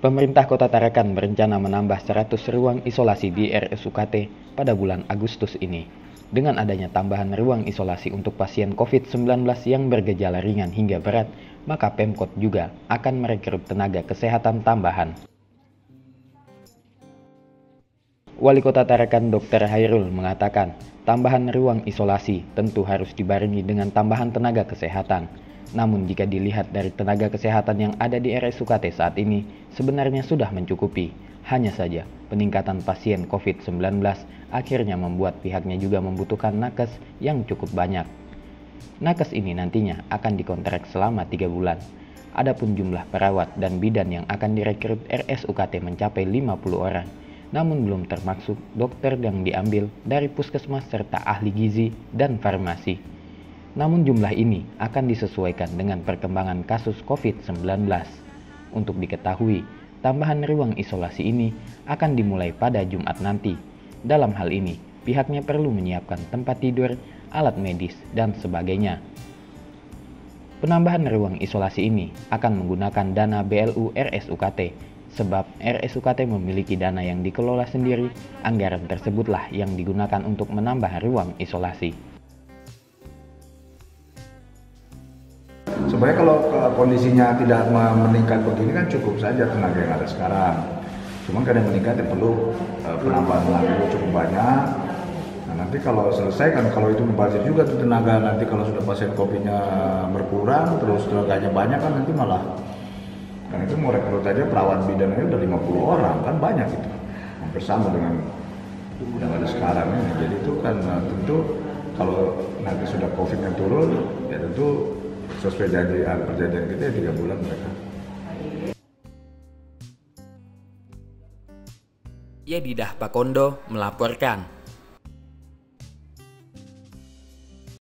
Pemerintah Kota Tarakan berencana menambah 100 ruang isolasi di RSUKT pada bulan Agustus ini. Dengan adanya tambahan ruang isolasi untuk pasien COVID-19 yang bergejala ringan hingga berat, maka Pemkot juga akan merekrut tenaga kesehatan tambahan. Wali Kota Tarakan Dr. Hairul mengatakan, tambahan ruang isolasi tentu harus dibarengi dengan tambahan tenaga kesehatan namun jika dilihat dari tenaga kesehatan yang ada di RSUKT saat ini, sebenarnya sudah mencukupi. Hanya saja, peningkatan pasien COVID-19 akhirnya membuat pihaknya juga membutuhkan nakes yang cukup banyak. Nakes ini nantinya akan dikontrak selama 3 bulan. Adapun jumlah perawat dan bidan yang akan direkrut RSUKT mencapai 50 orang. Namun belum termasuk dokter yang diambil dari puskesmas serta ahli gizi dan farmasi namun jumlah ini akan disesuaikan dengan perkembangan kasus COVID-19. Untuk diketahui, tambahan ruang isolasi ini akan dimulai pada Jumat nanti. Dalam hal ini, pihaknya perlu menyiapkan tempat tidur, alat medis, dan sebagainya. Penambahan ruang isolasi ini akan menggunakan dana BLU RSUKT sebab RSUKT memiliki dana yang dikelola sendiri, anggaran tersebutlah yang digunakan untuk menambah ruang isolasi. Sebenarnya kalau kondisinya tidak meningkat begini kan cukup saja tenaga yang ada sekarang. Cuma kadang meningkat ya perlu uh, penambahan tenaga cukup banyak. Nah, nanti kalau selesai kan kalau itu membazir juga tuh tenaga nanti kalau sudah pasien COVID-nya berkurang terus tenaganya banyak kan nanti malah kan itu mau rekrut aja perawat bidan itu udah 50 orang kan banyak itu hampir sama dengan yang ada sekarang ini jadi itu kan nah, tentu kalau nanti sudah COVID-nya turun ya tentu sesuai janji ah, perjanjian kita ya tiga bulan mereka. Yedidah Pakondo melaporkan.